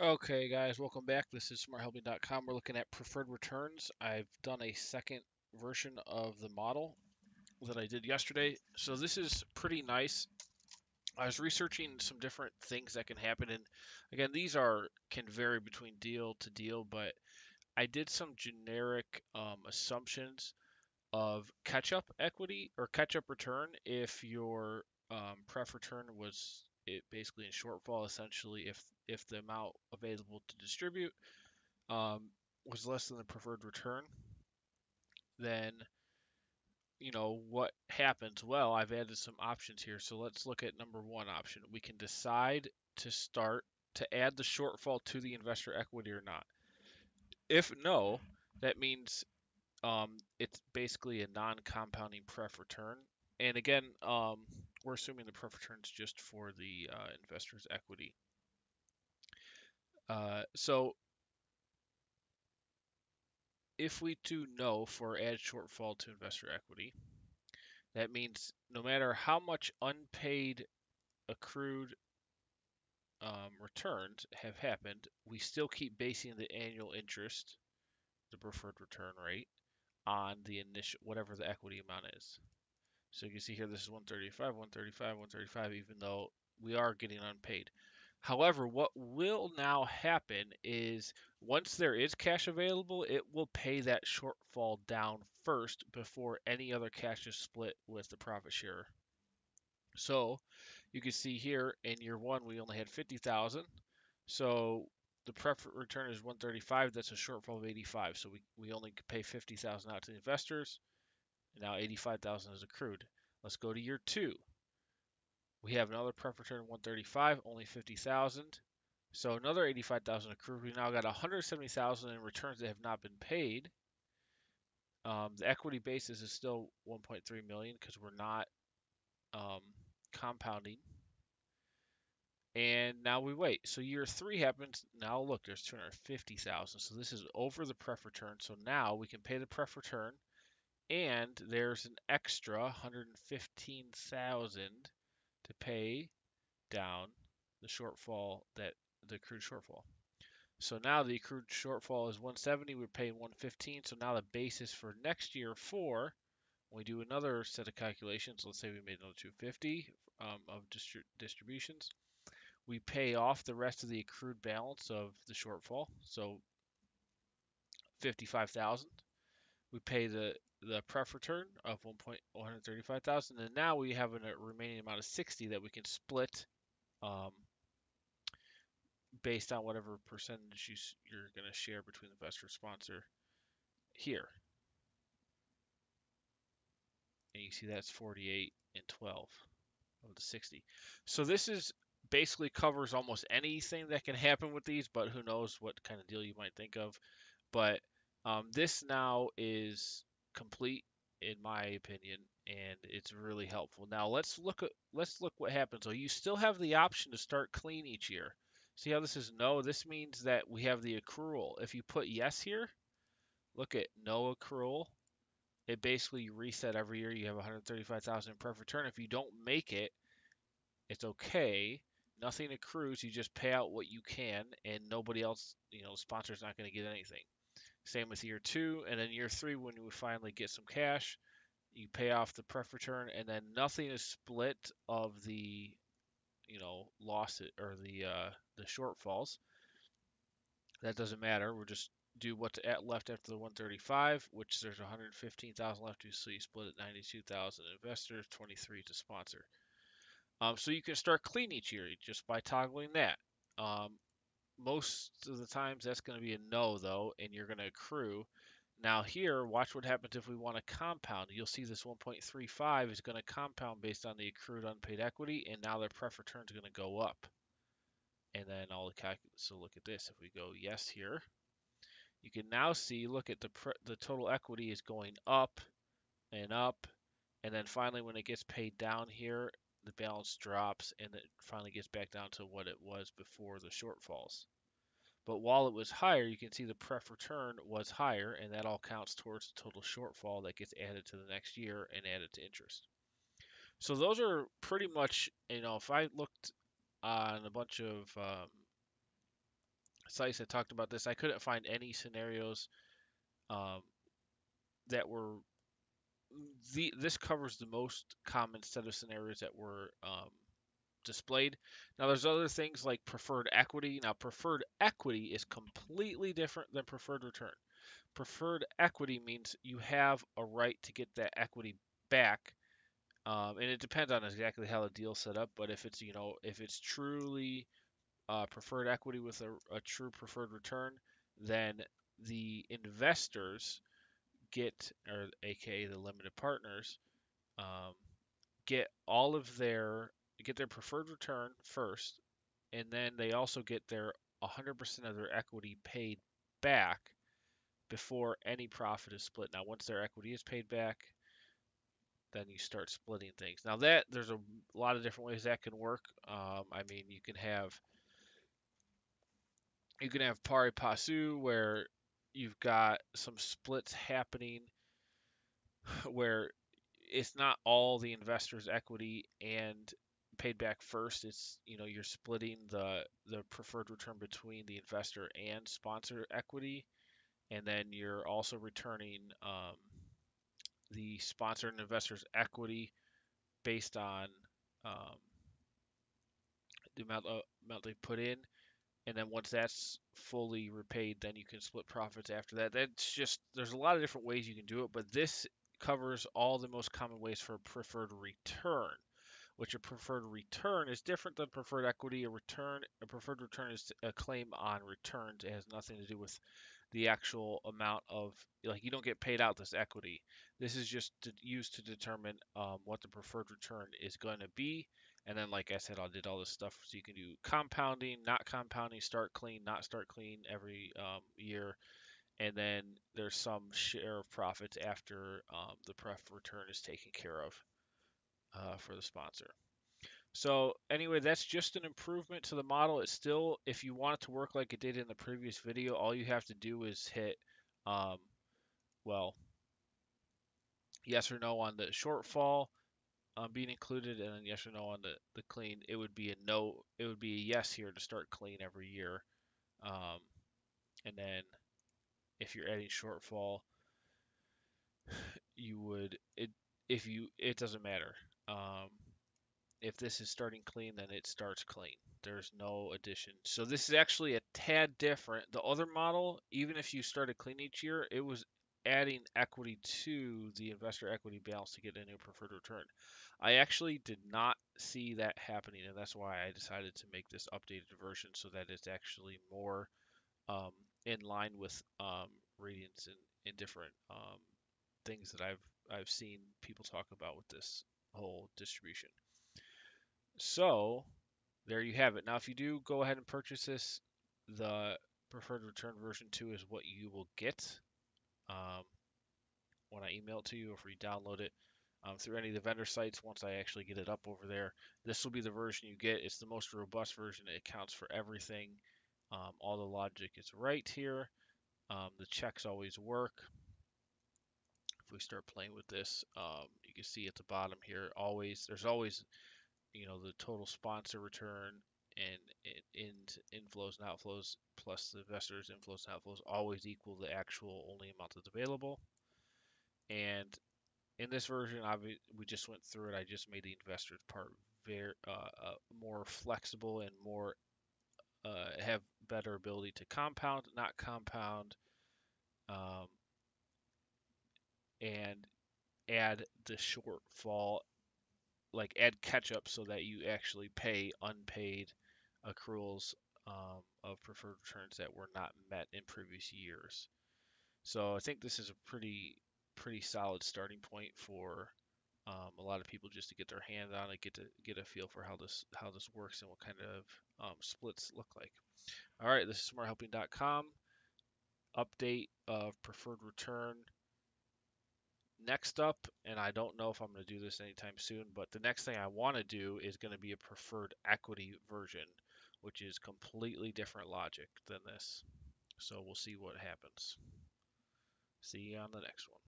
Okay, guys, welcome back. This is smarthelping.com. We're looking at preferred returns. I've done a second version of the model that I did yesterday. So this is pretty nice. I was researching some different things that can happen and again, these are can vary between deal to deal, but I did some generic um, assumptions of catch-up equity or catch-up return if your um, pref return was it basically in shortfall essentially if if the amount available to distribute um, was less than the preferred return then you know what happens? Well i've added some options here so let's look at number one option. We can decide to start to add the shortfall to the investor equity or not. If no that means um, it's basically a non-compounding pref return. And again, um, we're assuming the pref returns just for the uh, investor's equity. Uh, so if we do no for add shortfall to investor equity, that means no matter how much unpaid accrued um, returns have happened, we still keep basing the annual interest, the preferred return rate, on the initial whatever the equity amount is. So you can see here this is 135, 135, 135, even though we are getting unpaid. However, what will now happen is once there is cash available, it will pay that shortfall down first before any other cash is split with the profit share. So you can see here in year one, we only had 50,000. So the preferred return is 135. That's a shortfall of 85. So we, we only pay 50,000 out to the investors. And now 85,000 is accrued. Let's go to year two. We have another pref return 135, only 50,000. So another 85,000 accrued. We now got 170,000 in returns that have not been paid. Um, the equity basis is still 1.3 million because we're not um, compounding. And now we wait. So year three happens. Now look, there's 250,000. So this is over the pref return. So now we can pay the pref return, and there's an extra 115,000 to pay down the shortfall that the accrued shortfall. So now the accrued shortfall is 170. We're paying 115. So now the basis for next year four, when we do another set of calculations, let's say we made another 250 um, of distri distributions, we pay off the rest of the accrued balance of the shortfall. So 55,000. We pay the the pref return of 1.135,000, and now we have a remaining amount of 60 that we can split um, based on whatever percentage you, are going to share between the investor sponsor here. And you see that's 48 and 12 of the 60. So this is basically covers almost anything that can happen with these, but who knows what kind of deal you might think of. But um, this now is complete in my opinion, and it's really helpful. Now let's look at let's look what happens. So you still have the option to start clean each year. See how this is no? This means that we have the accrual. If you put yes here, look at no accrual. It basically reset every year. You have 135,000 pref return. If you don't make it, it's okay. Nothing accrues. You just pay out what you can, and nobody else, you know, sponsor's not going to get anything. Same with year two, and then year three, when you finally get some cash, you pay off the pref return, and then nothing is split of the, you know, loss or the uh, the shortfalls. That doesn't matter. We'll just do what's at left after the 135, which there's 115,000 left, so you split it 92,000 investors, 23 to sponsor. Um, so you can start clean each year just by toggling that. Um, most of the times that's going to be a no though, and you're going to accrue. Now here, watch what happens if we want to compound. You'll see this 1.35 is going to compound based on the accrued unpaid equity, and now their pref return is going to go up. And then all the calculus. So look at this. If we go yes here, you can now see. Look at the the total equity is going up and up, and then finally when it gets paid down here, the balance drops and it finally gets back down to what it was before the shortfalls. But while it was higher, you can see the pref return was higher, and that all counts towards the total shortfall that gets added to the next year and added to interest. So those are pretty much, you know, if I looked on a bunch of um, sites that talked about this. I couldn't find any scenarios um, that were the this covers the most common set of scenarios that were um, displayed. Now there's other things like preferred equity. Now preferred equity is completely different than preferred return. Preferred equity means you have a right to get that equity back. Um, and it depends on exactly how the deal's set up, but if it's you know if it's truly uh, preferred equity with a, a true preferred return, then the investors get, or aka the limited partners, um, get all of their get their preferred return first, and then they also get their 100% of their equity paid back before any profit is split. Now, once their equity is paid back, then you start splitting things. Now that there's a lot of different ways that can work. Um, I mean, you can have you can have pari passu where you've got some splits happening where it's not all the investor's equity and paid back first. It's you know you're splitting the the preferred return between the investor and sponsor equity, and then you're also returning um, the sponsor and investor's equity based on um, the amount, uh, amount they put in. And then once that's fully repaid, then you can split profits after that. That's just there's a lot of different ways you can do it, but this covers all the most common ways for a preferred return which a preferred return is different than preferred equity. A return, a preferred return is a claim on returns. It has nothing to do with the actual amount of like you don't get paid out this equity. This is just to, used to determine um, what the preferred return is going to be. And then, like I said, I did all this stuff so you can do compounding, not compounding, start clean, not start clean every um, year. And then there's some share of profits after um, the pref return is taken care of uh, for the sponsor. So anyway, that's just an improvement to the model. It's still, if you want it to work like it did in the previous video, all you have to do is hit, um, well, yes or no on the shortfall um, being included, and then yes or no on the, the clean. It would be a no, it would be a yes here to start clean every year. Um, and then if you're adding shortfall, you would, it, if you, it doesn't matter. Um, if this is starting clean, then it starts clean. There's no addition. So this is actually a tad different. The other model, even if you started clean each year, it was adding equity to the investor equity balance to get a new preferred return. I actually did not see that happening, and that's why I decided to make this updated version so that it's actually more um, in line with um, ratings and, and different um, things that I've I've seen people talk about with this whole distribution. So there you have it. Now, if you do go ahead and purchase this, the preferred return version 2 is what you will get um, when I email it to you or if you download it um, through any of the vendor sites once I actually get it up over there. This will be the version you get. It's the most robust version. It accounts for everything. Um, all the logic is right here. Um, the checks always work. If we start playing with this, um, you can see at the bottom here, always there's always you know the total sponsor return and in inflows and outflows plus the investors inflows and outflows always equal the actual only amount that's available. And in this version I we just went through it. I just made the investors part very uh, uh, more flexible and more uh, have better ability to compound not compound um, and add the shortfall like add catch up so that you actually pay unpaid accruals um, of preferred returns that were not met in previous years. So I think this is a pretty pretty solid starting point for um, a lot of people just to get their hand on it, get to get a feel for how this how this works and what kind of um, splits look like. All right, this is smarthelping.com. Update of preferred return next up, and I don't know if I'm going to do this anytime soon, but the next thing I want to do is going to be a preferred equity version, which is completely different logic than this. So we'll see what happens. See you on the next one.